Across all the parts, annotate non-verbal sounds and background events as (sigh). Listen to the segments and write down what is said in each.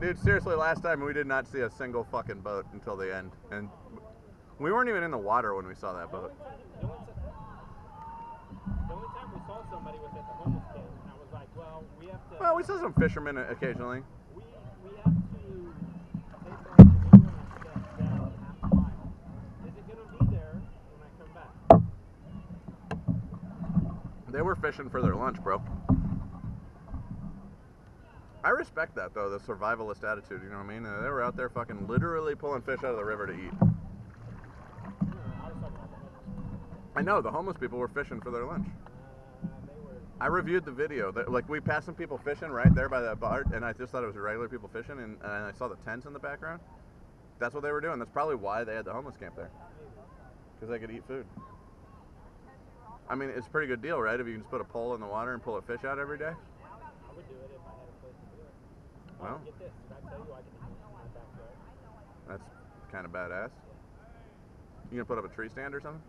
Dude, seriously, last time we did not see a single fucking boat until the end, and we weren't even in the water when we saw that The boat. only time, the only time we saw somebody was at the homeless and I was like, well, we have to. Well, we saw some fishermen occasionally. We, we have to the? They were fishing for their lunch, bro. I respect that though, the survivalist attitude. You know what I mean? Uh, They were out there fucking literally pulling fish out of the river to eat. I know the homeless people were fishing for their lunch. I reviewed the video. Like we passed some people fishing right there by that bar, and I just thought it was regular people fishing, and, and I saw the tents in the background. That's what they were doing. That's probably why they had the homeless camp there, because they could eat food. I mean, it's a pretty good deal, right? If you can just put a pole in the water and pull a fish out every day. Backyard? That's kind of badass. You gonna put up a tree stand or something? I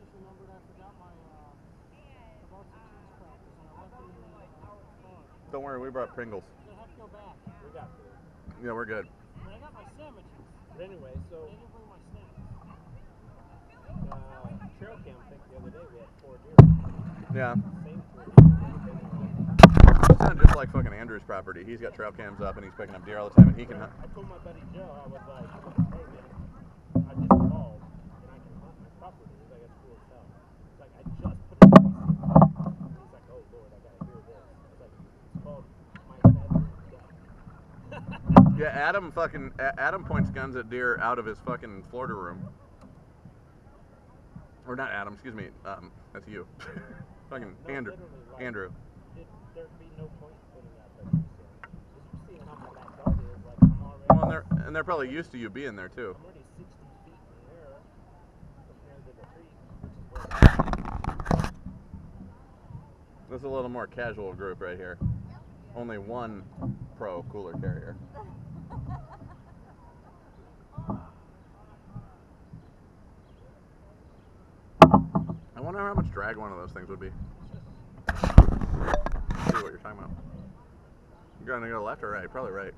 just remembered I forgot my uh, varsity tennis practice and I left it in the uh, car. Don't worry, we brought Pringles. I have to go back. We got food. Yeah, we're good. But I got my sandwiches. But anyway, so I didn't bring my snacks. uh, trail cam thing the other day we had four deer. Yeah. Same four deer. It's not just like fucking Andrew's property. He's got trail cams up and he's picking up deer all the time, and he can. hunt. I told my buddy Joe, I was like, hey man, I just called and I can hunt my property. He's like, that's cool as hell. He's like, I just put a piece in. He's like, oh lord, I gotta hear this. I was like, it's called my bedroom. Yeah, Adam fucking Adam points guns at deer out of his fucking Florida room. Or not Adam, excuse me. Um, that's you. (laughs) fucking No, Andrew. like, Andrew. It, there'd be no point in putting out that. Just seeing how my backyard is, like I'm already, Well, and they're and they're probably used to you being there too. I'm already 60 feet in the compared to the trees, which is where This is a little more casual group right here. Only one pro cooler carrier. (laughs) I wonder how much drag one of those things would be. see what you're talking about. You're gonna go left or right? Probably right.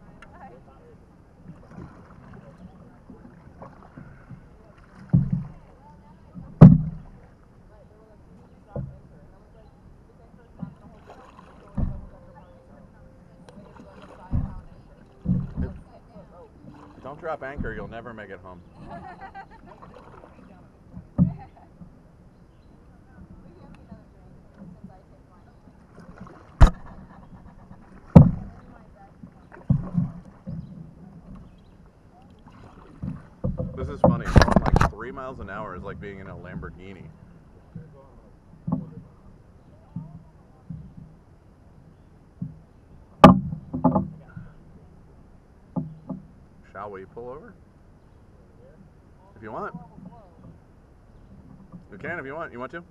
Don't drop anchor, you'll never make it home. (laughs) This is funny. Going like three miles an hour is like being in a Lamborghini. Shall we pull over? If you want. You can if you want. You want to?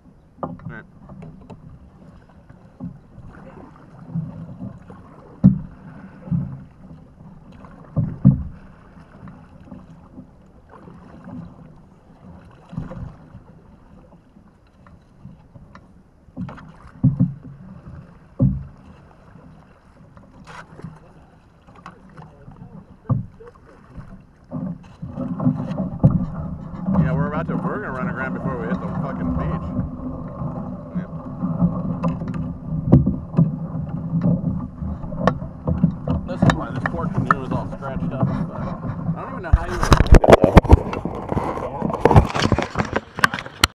Yeah, we're. We're gonna run aground before we hit the fucking beach. Yeah. This is why this poor canoe is all scratched up. But I don't even know how you would